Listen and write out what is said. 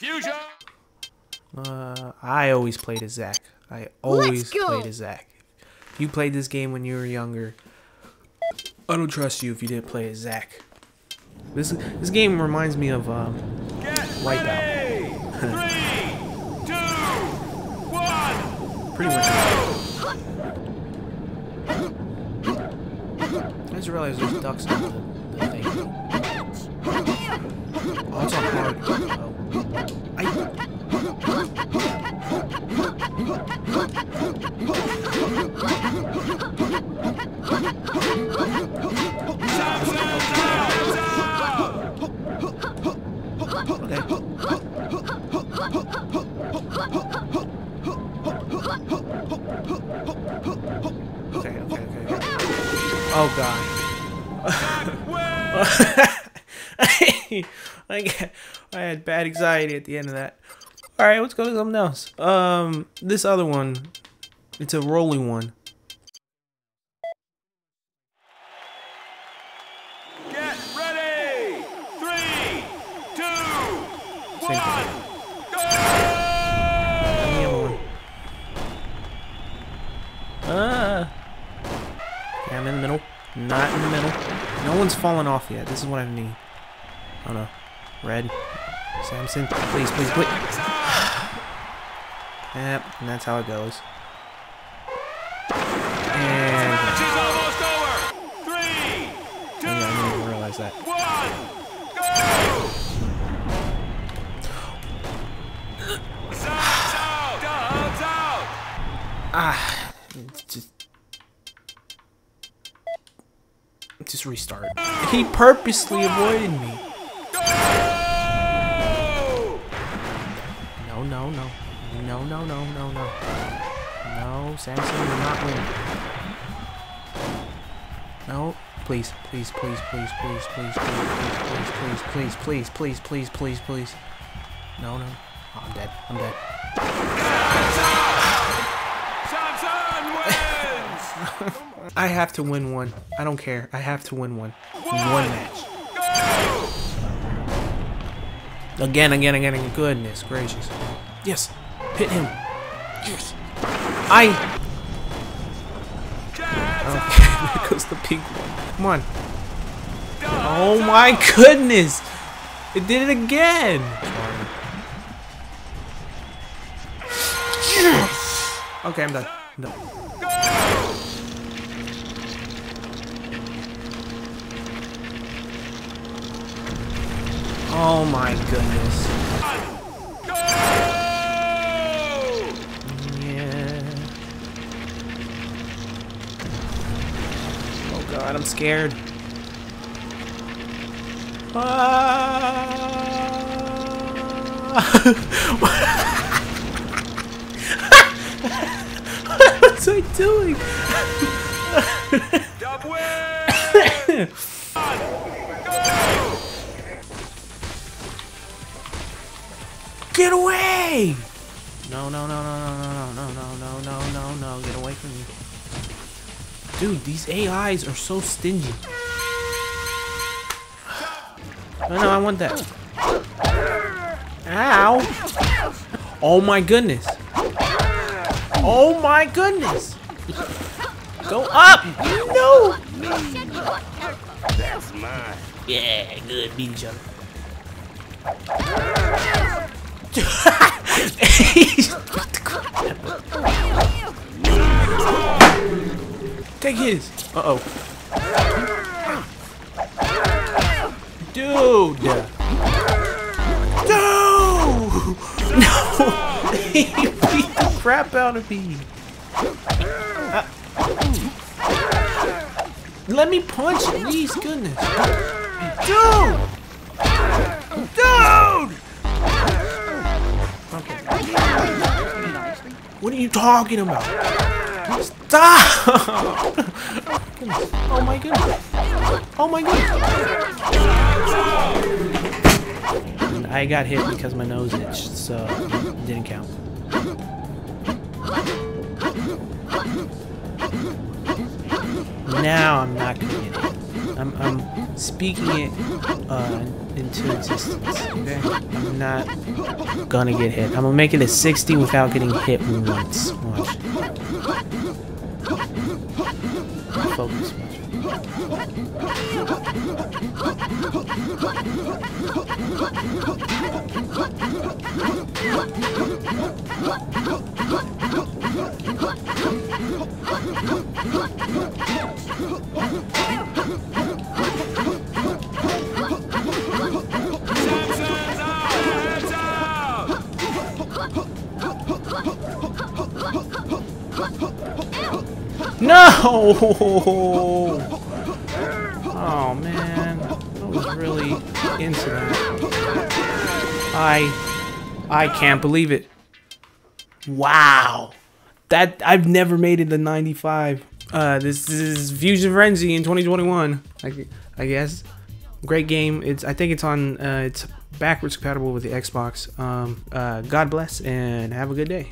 Fuzion. Uh, I always played as Zack. I always played as Zack. If you played this game when you were younger, I don't trust you if you didn't play as Zack. This this game reminds me of um, Wipeout. ready. Three, two, one. pretty much. I just realized there's ducks on the, the thing. Oh, it's hard. Oh. I, okay. Okay, okay, okay. okay. Oh god. I, I had bad anxiety at the end of that. Alright, let's go to something else. Um, this other one, it's a rolling one. Get ready. Three, two, one. Go. And the other one. Ah. Okay, I'm in the middle. Not in the middle. No one's fallen off yet. This is what I need. Oh no. Red. Samson. Please, please, please. yep, and that's how it goes. And. Match is almost over. Three, Oh, yeah, I didn't even realize that. one. Go. Time's out. Time's out. Ah. Just. Just restart. He purposely avoided me. Go. No, no, no. No, no, no, no, no. No, Samson, you're not winning. No, please, please, please, please, please, please, please, please, please, please, please, please, please, please, please. No, no. Oh, I'm dead. I'm dead. Samson wins. I have to win one. I don't care. I have to win one. One match. Go. Again, again, again, again. Goodness gracious. Yes. Hit him. Yes. I. Okay, oh, there goes the pink one. Come on. Oh my goodness! It did it again! Yes! Okay, I'm done. I'm done. Oh my goodness. Go! Yeah. Oh god, I'm scared. Ah. What's I doing? Get away! No, no, no, no, no, no, no, no, no, no, no, no, get away from me. Dude, these AIs are so stingy. No, no, I want that. Ow! Oh my goodness! Oh my goodness! Go up! No! That's mine. Yeah, good. Beat each other. Take his. Uh oh. Dude. Dude. No. he beat the crap out of me. Uh, let me punch at least. Goodness. Dude. What are you talking about? Stop! oh my goodness. Oh my goodness. I got hit because my nose itched, so it didn't count. Now I'm not gonna get hit. I'm, I'm speaking it uh, into existence. Okay, I'm not gonna get hit. I'm gonna make it a 60 without getting hit once. Watch. Focus. Watch. No! Oh man, I was really into that. I, I can't believe it. Wow, that I've never made it to 95. Uh, this is Fuzion Frenzy in 2021. I, I guess. Great game. It's I think it's on. Uh, it's backwards compatible with the Xbox. Um, uh, God bless and have a good day.